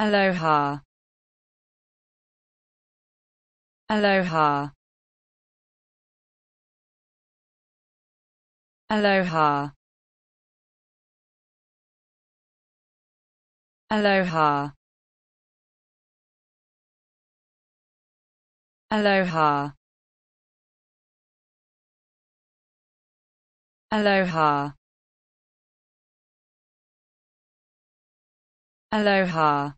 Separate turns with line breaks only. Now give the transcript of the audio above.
Aloha. Aloha. Aloha. Aloha. Aloha. Aloha. Aloha.